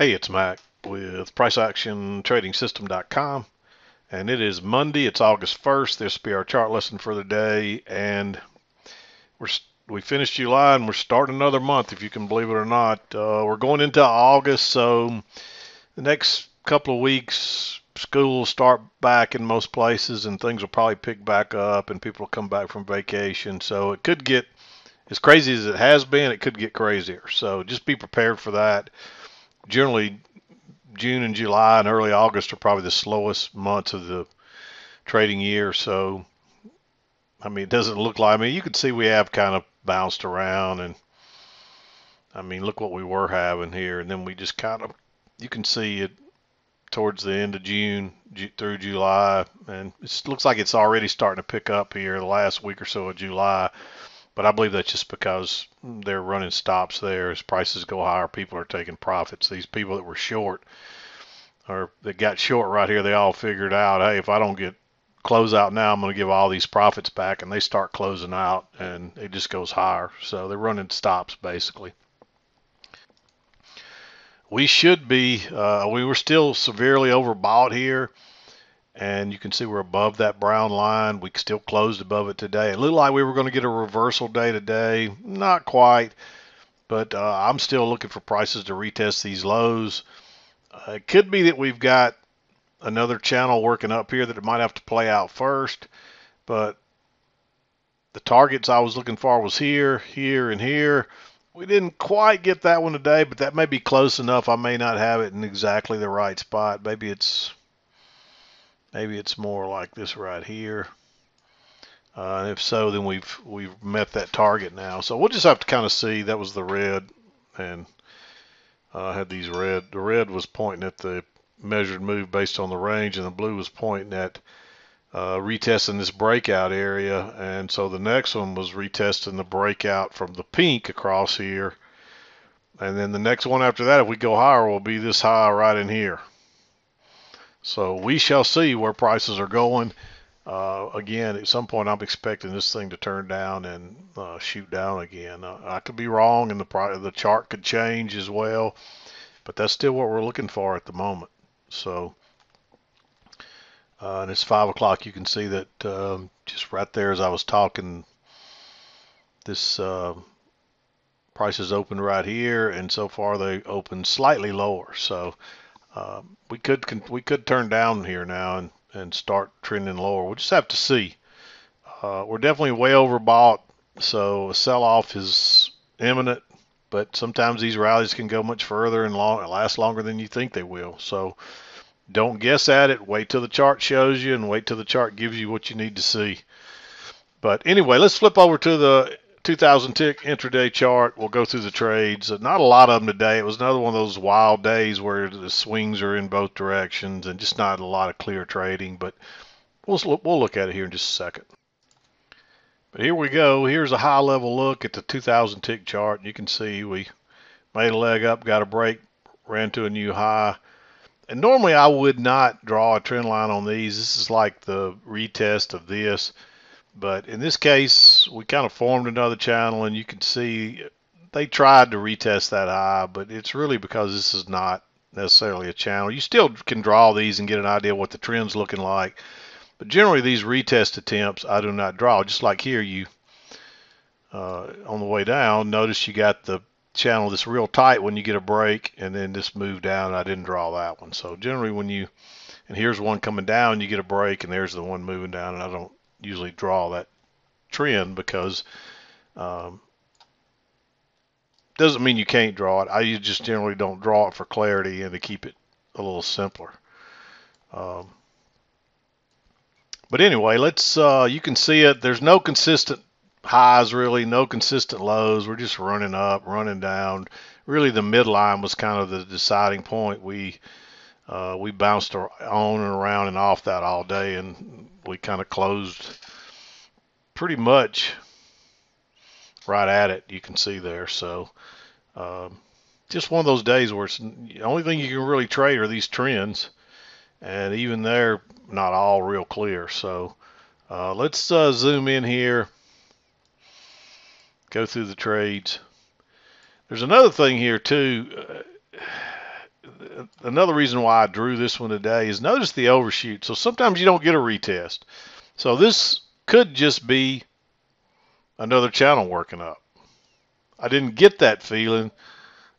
Hey, it's Mac with PriceActionTradingSystem.com, and it is Monday. It's August 1st. This will be our chart lesson for the day, and we're we finished July and we're starting another month, if you can believe it or not. Uh, we're going into August, so the next couple of weeks, school start back in most places, and things will probably pick back up, and people will come back from vacation. So it could get as crazy as it has been. It could get crazier. So just be prepared for that generally June and July and early August are probably the slowest months of the trading year. So, I mean, it doesn't look like, I mean, you can see we have kind of bounced around and, I mean, look what we were having here. And then we just kind of, you can see it towards the end of June through July. And it looks like it's already starting to pick up here the last week or so of July. But I believe that's just because they're running stops there. As prices go higher, people are taking profits. These people that were short or that got short right here, they all figured out, hey, if I don't get close out now, I'm going to give all these profits back, and they start closing out, and it just goes higher. So they're running stops basically. We should be, uh, we were still severely overbought here and you can see we're above that brown line. We still closed above it today. It looked like we were going to get a reversal day today. Not quite, but uh, I'm still looking for prices to retest these lows. Uh, it could be that we've got another channel working up here that it might have to play out first, but the targets I was looking for was here, here, and here. We didn't quite get that one today, but that may be close enough. I may not have it in exactly the right spot. Maybe it's Maybe it's more like this right here. Uh, if so, then we've we've met that target now. So we'll just have to kind of see. That was the red, and uh, I had these red. The red was pointing at the measured move based on the range, and the blue was pointing at uh, retesting this breakout area. And so the next one was retesting the breakout from the pink across here. And then the next one after that, if we go higher, will be this high right in here. So we shall see where prices are going. Uh, again, at some point, I'm expecting this thing to turn down and uh, shoot down again. Uh, I could be wrong, and the the chart could change as well, but that's still what we're looking for at the moment. So, uh, and it's five o'clock. You can see that um, just right there as I was talking. This uh, price is open right here, and so far they opened slightly lower. So um, we could we could turn down here now and, and start trending lower. We'll just have to see. Uh, we're definitely way overbought, so a sell-off is imminent. But sometimes these rallies can go much further and long, last longer than you think they will. So don't guess at it. Wait till the chart shows you, and wait till the chart gives you what you need to see. But anyway, let's flip over to the 2000 tick intraday chart. We'll go through the trades. Uh, not a lot of them today. It was another one of those wild days where the swings are in both directions and just not a lot of clear trading. But we'll we'll look at it here in just a second. But here we go. Here's a high level look at the 2000 tick chart. You can see we made a leg up, got a break, ran to a new high. And normally I would not draw a trend line on these. This is like the retest of this. But in this case, we kind of formed another channel, and you can see they tried to retest that high, but it's really because this is not necessarily a channel. You still can draw these and get an idea what the trend's looking like. But generally, these retest attempts, I do not draw. Just like here, you uh, on the way down, notice you got the channel that's real tight when you get a break, and then this move down. I didn't draw that one. So generally, when you and here's one coming down, you get a break, and there's the one moving down, and I don't usually draw that trend because um, doesn't mean you can't draw it. I just generally don't draw it for clarity and to keep it a little simpler. Um, but anyway, let's. Uh, you can see it. There's no consistent highs really, no consistent lows. We're just running up, running down. Really, the midline was kind of the deciding point. We uh, we bounced on and around and off that all day, and we kind of closed pretty much right at it. You can see there. So um, just one of those days where it's the only thing you can really trade are these trends, and even they're not all real clear. So uh, let's uh, zoom in here, go through the trades. There's another thing here too. Another reason why I drew this one today is notice the overshoot. So sometimes you don't get a retest. So this could just be another channel working up. I didn't get that feeling.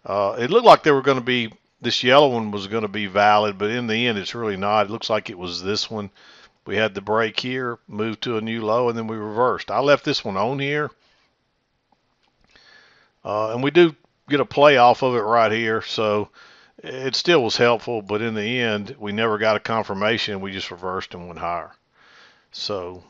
Uh, it looked like they were going to be, this yellow one was going to be valid, but in the end it's really not. It looks like it was this one. We had the break here, moved to a new low, and then we reversed. I left this one on here. Uh, and we do get a play off of it right here. So it still was helpful, but in the end, we never got a confirmation. We just reversed and went higher. So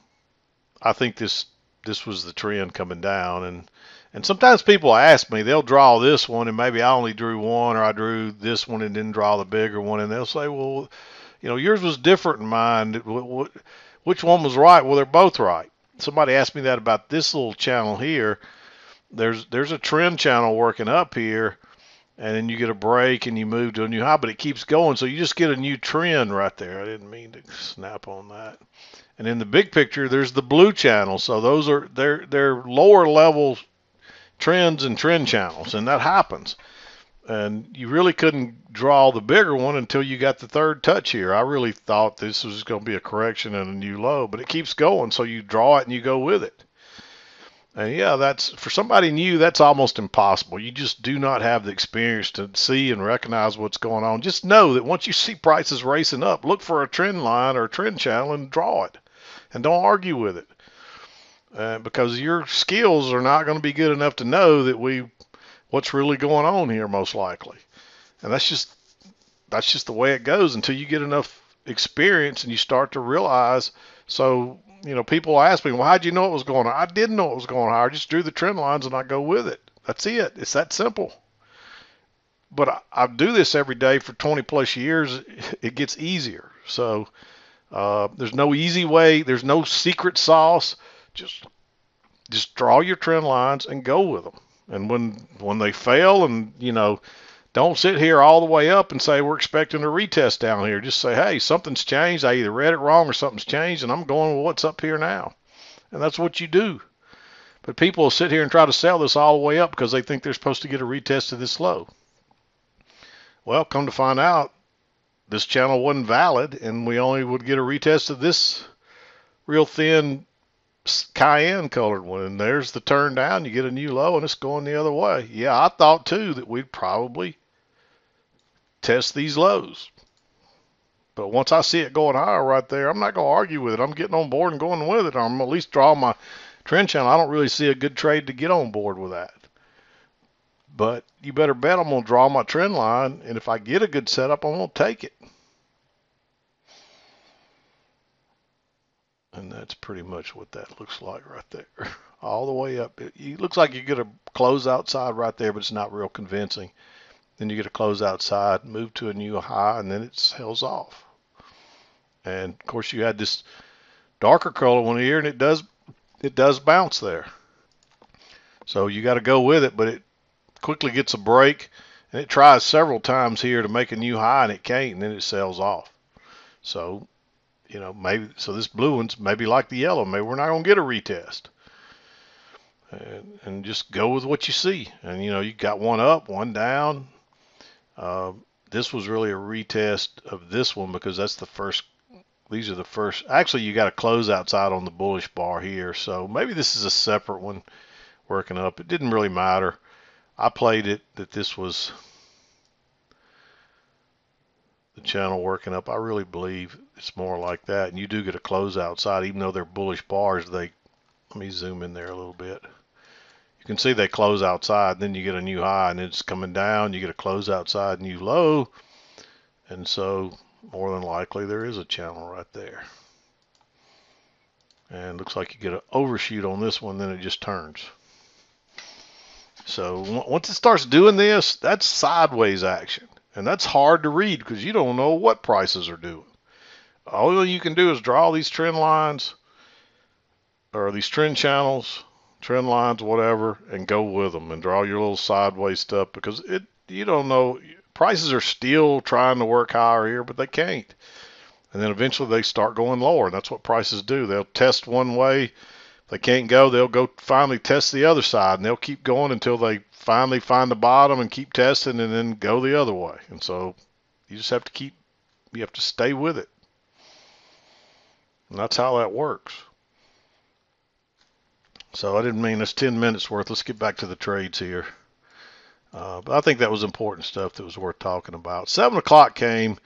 I think this this was the trend coming down. And and sometimes people ask me they'll draw this one and maybe I only drew one or I drew this one and didn't draw the bigger one. And they'll say well you know yours was different than mine which one was right? Well they're both right. Somebody asked me that about this little channel here. There's there's a trend channel working up here and then you get a break and you move to a new high but it keeps going. So you just get a new trend right there. I didn't mean to snap on that. And in the big picture there's the blue channel. So those are they're they're lower level trends and trend channels and that happens. And you really couldn't draw the bigger one until you got the third touch here. I really thought this was going to be a correction and a new low, but it keeps going, so you draw it and you go with it. And yeah, that's for somebody new, that's almost impossible. You just do not have the experience to see and recognize what's going on. Just know that once you see prices racing up, look for a trend line or a trend channel and draw it. And don't argue with it. Uh, because your skills are not going to be good enough to know that we what's really going on here most likely. And that's just that's just the way it goes until you get enough experience and you start to realize so you know, people ask me, well, how'd you know it was going on? I didn't know it was going on. I just drew the trend lines and I go with it. That's it. It's that simple. But I, I do this every day for 20 plus years. It gets easier. So uh, there's no easy way. There's no secret sauce. Just just draw your trend lines and go with them. And when when they fail, and you know, don't sit here all the way up and say we're expecting a retest down here. Just say, hey, something's changed. I either read it wrong or something's changed, and I'm going with what's up here now. And that's what you do. But people will sit here and try to sell this all the way up because they think they're supposed to get a retest of this low. Well, come to find out, this channel wasn't valid, and we only would get a retest of this real thin cayenne colored one. And there's the turn down. You get a new low, and it's going the other way. Yeah, I thought too that we'd probably test these lows. But once I see it going higher right there, I'm not going to argue with it. I'm getting on board and going with it. I'm at least draw my trend channel. I don't really see a good trade to get on board with that. But you better bet I'm going to draw my trend line. And if I get a good setup, I'm going to take it. And that's pretty much what that looks like right there. All the way up. It, looks like you get a close outside right there, but it's not real convincing. Then you get a close outside, move to a new high, and then it sells off. And of course, you had this darker color one here, and it does it does bounce there. So you got to go with it, but it quickly gets a break, and it tries several times here to make a new high, and it can't, and then it sells off. So, you know, maybe so this blue one's maybe like the yellow. Maybe we're not gonna get a retest. And, and just go with what you see. And you know, you got one up, one down, uh, this was really a retest of this one because that's the first. These are the first. Actually, you got a close outside on the bullish bar here, so maybe this is a separate one working up. It didn't really matter. I played it that this was the channel working up. I really believe it's more like that. And you do get a close outside, even though they're bullish bars. They let me zoom in there a little bit you can see they close outside then you get a new high and it's coming down. You get a close outside new low. And so more than likely there is a channel right there. And looks like you get an overshoot on this one then it just turns. So once it starts doing this that's sideways action. And that's hard to read because you don't know what prices are doing. All you can do is draw these trend lines or these trend channels trend lines, whatever, and go with them and draw your little sideways stuff because it you don't know prices are still trying to work higher here, but they can't. And then eventually they start going lower, and that's what prices do. They'll test one way, if they can't go, they'll go finally test the other side, and they'll keep going until they finally find the bottom and keep testing, and then go the other way. And so You just have to keep, you have to stay with it. And that's how that works. So I didn't mean that's 10 minutes worth. Let's get back to the trades here. Uh, but I think that was important stuff that was worth talking about. 7 o'clock came.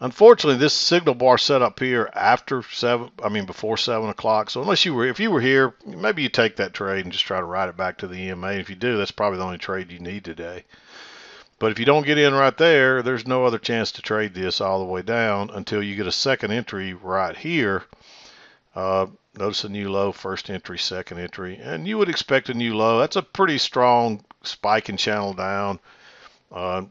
Unfortunately, this signal bar set up here after 7, I mean before 7 o'clock. So unless you were, if you were here, maybe you take that trade and just try to ride it back to the EMA. If you do, that's probably the only trade you need today. But if you don't get in right there, there's no other chance to trade this all the way down until you get a second entry right here. Uh, notice a new low, first entry, second entry, and you would expect a new low. That's a pretty strong spike and channel down. Uh,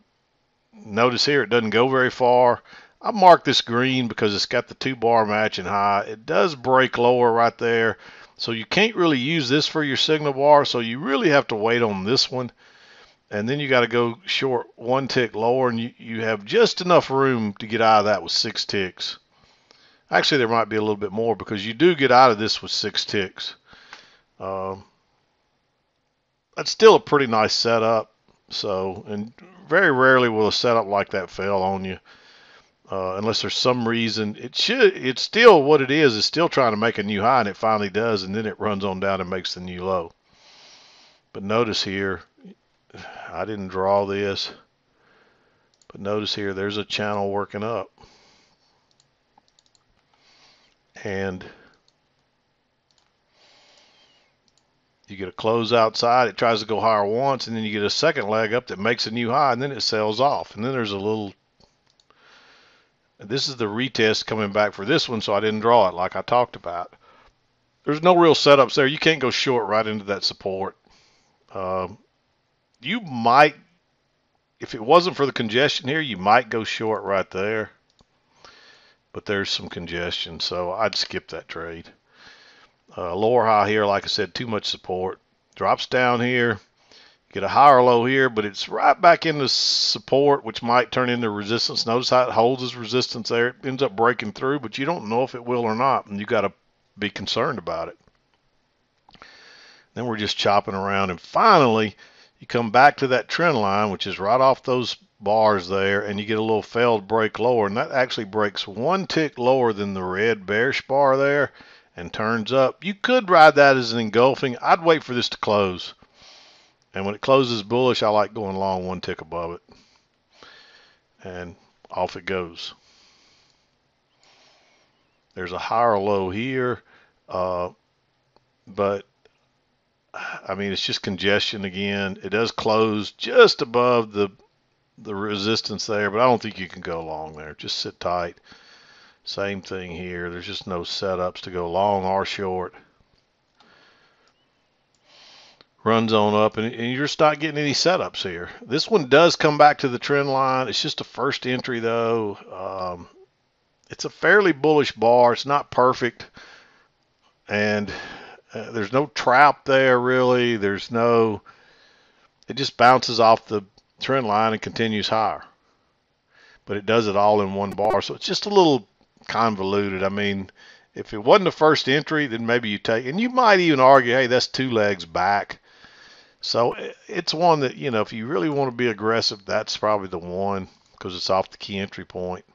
notice here it doesn't go very far. I marked this green because it's got the two bar matching high. It does break lower right there. So you can't really use this for your signal bar. So you really have to wait on this one and then you got to go short one tick lower, and you, you have just enough room to get out of that with six ticks. Actually, there might be a little bit more because you do get out of this with six ticks. Um, that's still a pretty nice setup. So, and very rarely will a setup like that fail on you. Uh, unless there's some reason it should it's still what it is it's still trying to make a new high and it finally does and then it runs on down and makes the new low but notice here I didn't draw this. But notice here, there's a channel working up. And you get a close outside, it tries to go higher once, and then you get a second leg up that makes a new high, and then it sells off. And then there's a little, this is the retest coming back for this one, so I didn't draw it like I talked about. There's no real setups there. You can't go short right into that support. Um, you might, if it wasn't for the congestion here, you might go short right there. But there's some congestion, so I'd skip that trade. Uh, lower high here, like I said, too much support. Drops down here, get a higher low here, but it's right back into support, which might turn into resistance. Notice how it holds as resistance there. It ends up breaking through, but you don't know if it will or not, and you got to be concerned about it. Then we're just chopping around, and finally, you come back to that trend line, which is right off those bars there, and you get a little failed break lower, and that actually breaks one tick lower than the red bearish bar there and turns up. You could ride that as an engulfing. I'd wait for this to close. And when it closes bullish, I like going long one tick above it. And off it goes. There's a higher low here, uh, but I mean, it's just congestion again. It does close just above the the resistance there, but I don't think you can go long there. Just sit tight. Same thing here. There's just no setups to go long or short. Runs on up, and, and you're just not getting any setups here. This one does come back to the trend line. It's just a first entry, though. Um, it's a fairly bullish bar. It's not perfect. And uh, there's no trap there really. There's no. It just bounces off the trend line and continues higher. But it does it all in one bar, so it's just a little convoluted. I mean, if it wasn't the first entry, then maybe you take, and you might even argue, hey, that's two legs back. So it's one that you know, if you really want to be aggressive, that's probably the one because it's off the key entry point.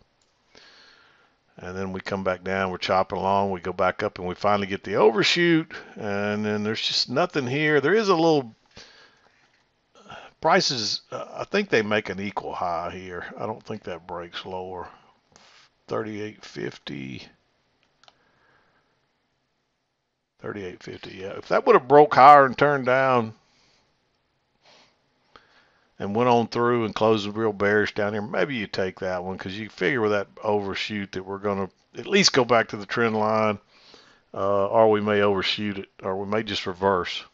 and then we come back down we're chopping along we go back up and we finally get the overshoot and then there's just nothing here there is a little prices uh, I think they make an equal high here. I don't think that breaks lower. 3850 3850 yeah. If that would have broke higher and turned down and went on through and closed real bearish down here, maybe you take that one because you figure with that overshoot that we're going to at least go back to the trend line, uh, or we may overshoot it, or we may just reverse.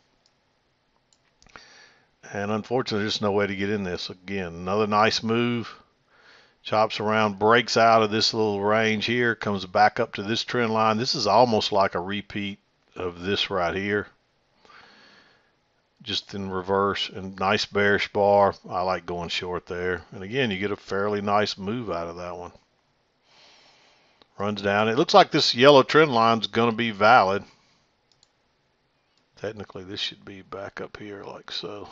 And unfortunately, there's no way to get in this. Again, another nice move. Chops around, breaks out of this little range here, comes back up to this trend line. This is almost like a repeat of this right here just in reverse and nice bearish bar. I like going short there. And again, you get a fairly nice move out of that one. Runs down. It looks like this yellow trend line is going to be valid. Technically, this should be back up here like so.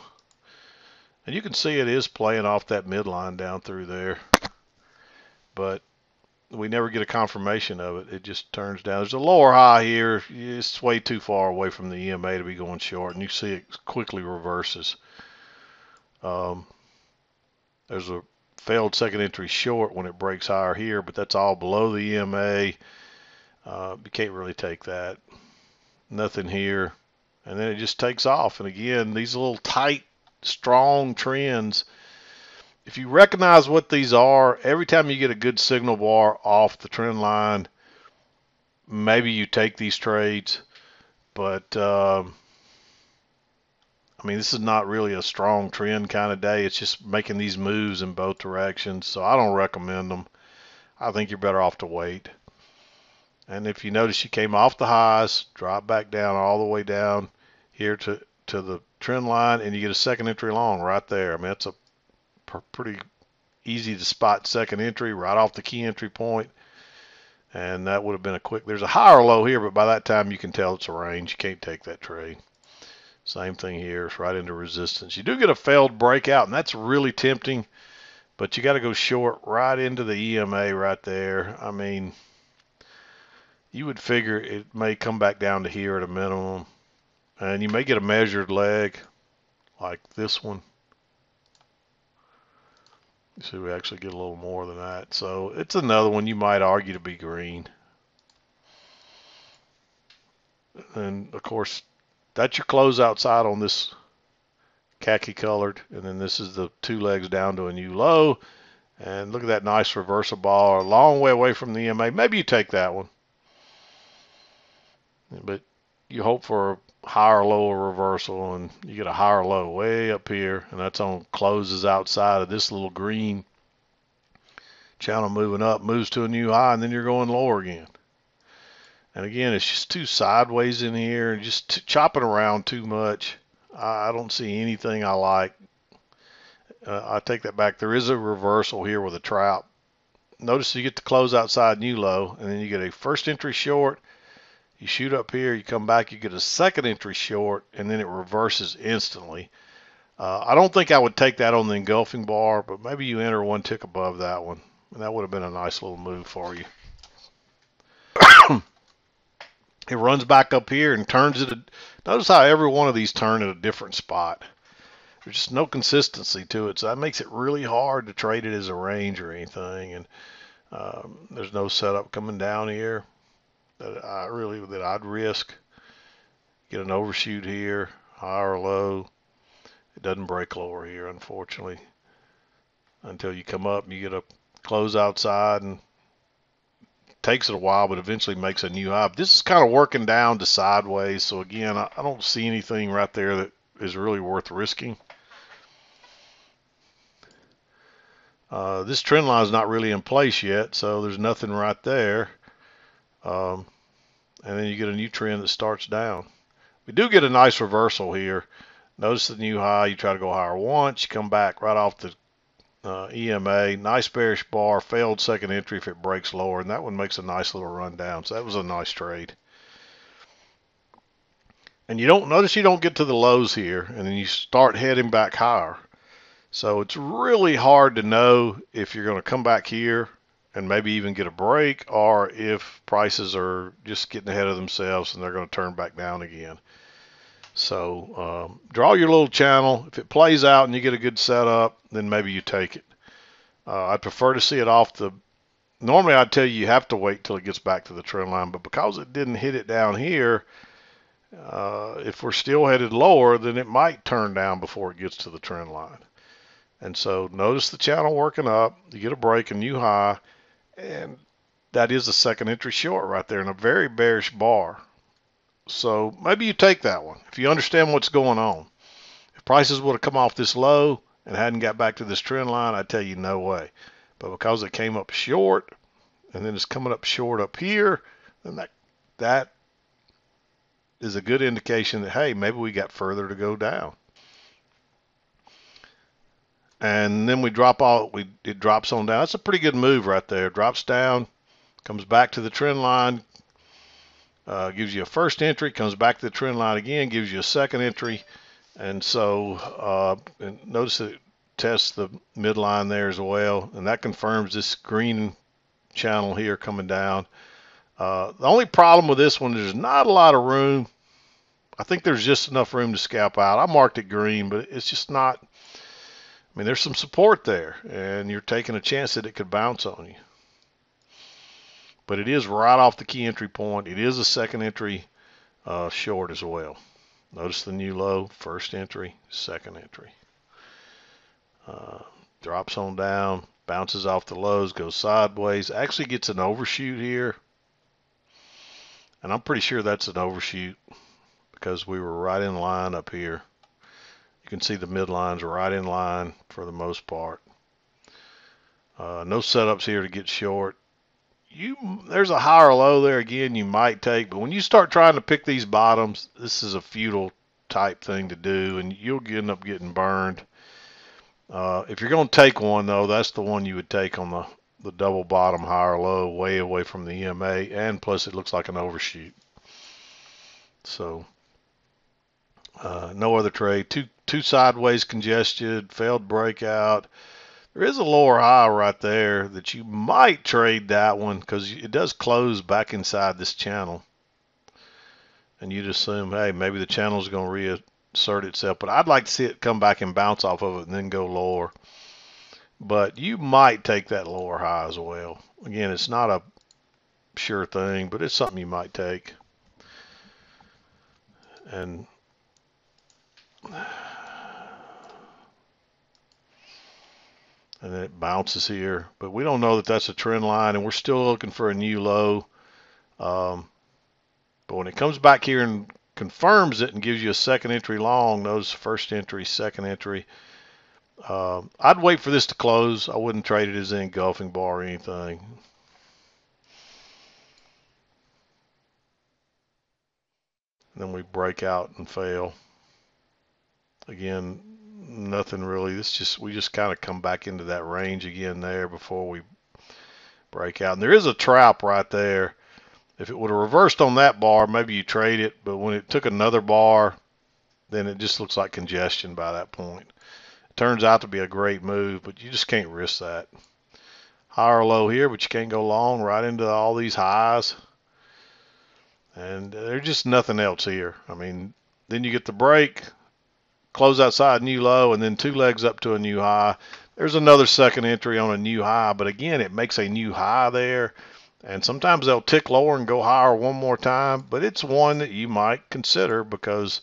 And you can see it is playing off that midline down through there. but we never get a confirmation of it. It just turns down. There's a lower high here. It's way too far away from the EMA to be going short, and you see it quickly reverses. Um, there's a failed second entry short when it breaks higher here, but that's all below the EMA. Uh, you can't really take that. Nothing here. And then it just takes off. And again, these little tight, strong trends if you recognize what these are, every time you get a good signal bar off the trend line, maybe you take these trades. But um, I mean, this is not really a strong trend kind of day. It's just making these moves in both directions. So I don't recommend them. I think you're better off to wait. And if you notice, you came off the highs, drop back down all the way down here to to the trend line, and you get a second entry long right there. I mean, that's a pretty easy to spot second entry right off the key entry point. And that would have been a quick there's a higher low here but by that time you can tell it's a range. You can't take that trade. Same thing here. It's right into resistance. You do get a failed breakout and that's really tempting but you got to go short right into the EMA right there. I mean you would figure it may come back down to here at a minimum and you may get a measured leg like this one You See, we actually get a little more than that. So it's another one you might argue to be green. And of course, that's your closeout side on this khaki colored. And then this is the two legs down to a new low. And look at that nice reversal bar, a long way away from the EMA. Maybe you take that one. But you hope for higher lower reversal and you get a higher low way up here and that's on closes outside of this little green channel moving up moves to a new high and then you're going lower again. And again it's just too sideways in here and just chopping around too much. I, I don't see anything I like. Uh, I take that back. There is a reversal here with a trap. Notice you get the close outside new low and then you get a first entry short you shoot up here, you come back, you get a second entry short, and then it reverses instantly. Uh, I don't think I would take that on the engulfing bar, but maybe you enter one tick above that one. And that would have been a nice little move for you. it runs back up here and turns it. A, notice how every one of these turn at a different spot. There's just no consistency to it, so that makes it really hard to trade it as a range or anything. And um, there's no setup coming down here that I really that I'd risk. Get an overshoot here, high or low. It doesn't break lower here, unfortunately, until you come up and you get a close outside and takes it a while, but eventually makes a new high. This is kind of working down to sideways, so again, I, I don't see anything right there that is really worth risking. Uh, this trend line is not really in place yet, so there's nothing right there. Um, and then you get a new trend that starts down. We do get a nice reversal here. Notice the new high. You try to go higher once. You come back right off the uh, EMA. Nice bearish bar. Failed second entry if it breaks lower. And that one makes a nice little run down. So that was a nice trade. And you don't notice you don't get to the lows here. And then you start heading back higher. So it's really hard to know if you're going to come back here and maybe even get a break, or if prices are just getting ahead of themselves and they're going to turn back down again. So um, draw your little channel. If it plays out and you get a good setup, then maybe you take it. Uh, I prefer to see it off the. Normally, I'd tell you you have to wait till it gets back to the trend line, but because it didn't hit it down here, uh, if we're still headed lower, then it might turn down before it gets to the trend line. And so notice the channel working up. You get a break, a new high and that is a second entry short right there in a very bearish bar. So maybe you take that one if you understand what's going on. If prices would have come off this low and hadn't got back to this trend line, I'd tell you no way. But because it came up short and then it's coming up short up here, then that that is a good indication that hey, maybe we got further to go down and then we drop all we it drops on down. That's a pretty good move right there. Drops down, comes back to the trend line, uh, gives you a first entry, comes back to the trend line again, gives you a second entry, and so uh, and notice it tests the midline there as well, and that confirms this green channel here coming down. Uh, the only problem with this one is there's not a lot of room. I think there's just enough room to scalp out. I marked it green, but it's just not. I mean, there's some support there, and you're taking a chance that it could bounce on you. But it is right off the key entry point. It is a second entry uh, short as well. Notice the new low, first entry, second entry. Uh, drops on down, bounces off the lows, goes sideways, actually gets an overshoot here. And I'm pretty sure that's an overshoot because we were right in line up here. Can see the midlines right in line for the most part. Uh, no setups here to get short. You there's a higher low there again you might take, but when you start trying to pick these bottoms, this is a futile type thing to do, and you'll end up getting burned. Uh, if you're going to take one though, that's the one you would take on the the double bottom higher low, way away from the EMA, and plus it looks like an overshoot. So uh, no other trade. Two two sideways congested, failed breakout. There is a lower high right there that you might trade that one because it does close back inside this channel. And you'd assume, hey, maybe the channel is going to reassert itself. But I'd like to see it come back and bounce off of it and then go lower. But you might take that lower high as well. Again, it's not a sure thing, but it's something you might take. And and it bounces here. But we don't know that that's a trend line, and we're still looking for a new low. Um, but when it comes back here and confirms it and gives you a second entry long, those first entry, second entry, uh, I'd wait for this to close. I wouldn't trade it as an engulfing bar or anything. And then we break out and fail. Again, nothing really. This just we just kind of come back into that range again there before we break out. And there is a trap right there. If it would have reversed on that bar, maybe you trade it. But when it took another bar, then it just looks like congestion by that point. It turns out to be a great move, but you just can't risk that. High or low here, but you can't go long right into all these highs. And there's just nothing else here. I mean, then you get the break, close outside new low and then two legs up to a new high. There's another second entry on a new high, but again, it makes a new high there. And sometimes they'll tick lower and go higher one more time, but it's one that you might consider because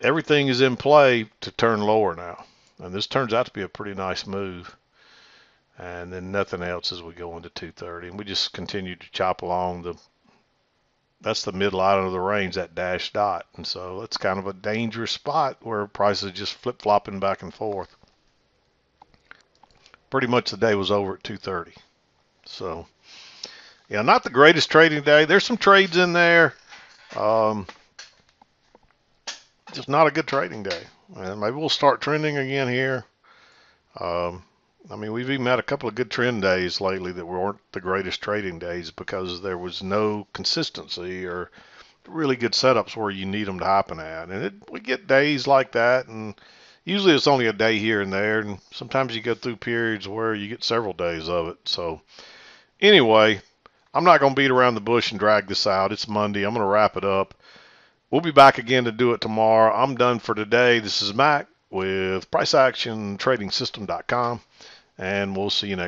everything is in play to turn lower now. And this turns out to be a pretty nice move. And then nothing else as we go into 230. And we just continue to chop along the that's the midline of the range, that dash dot. And so it's kind of a dangerous spot where prices just flip flopping back and forth. Pretty much the day was over at 230. So, yeah, not the greatest trading day. There's some trades in there. Um, just not a good trading day. And maybe we'll start trending again here. Um, I mean, we've even had a couple of good trend days lately that weren't the greatest trading days because there was no consistency or really good setups where you need them to happen at. And it, we get days like that, and usually it's only a day here and there. And sometimes you go through periods where you get several days of it. So, anyway, I'm not going to beat around the bush and drag this out. It's Monday. I'm going to wrap it up. We'll be back again to do it tomorrow. I'm done for today. This is Mac with PriceActionTradingSystem.com and we'll see you next